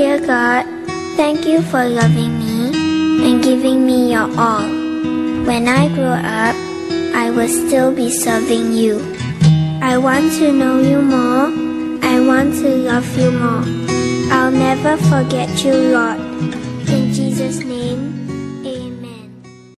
Dear God, thank you for loving me and giving me your all. When I grow up, I will still be serving you. I want to know you more. I want to love you more. I'll never forget you, Lord.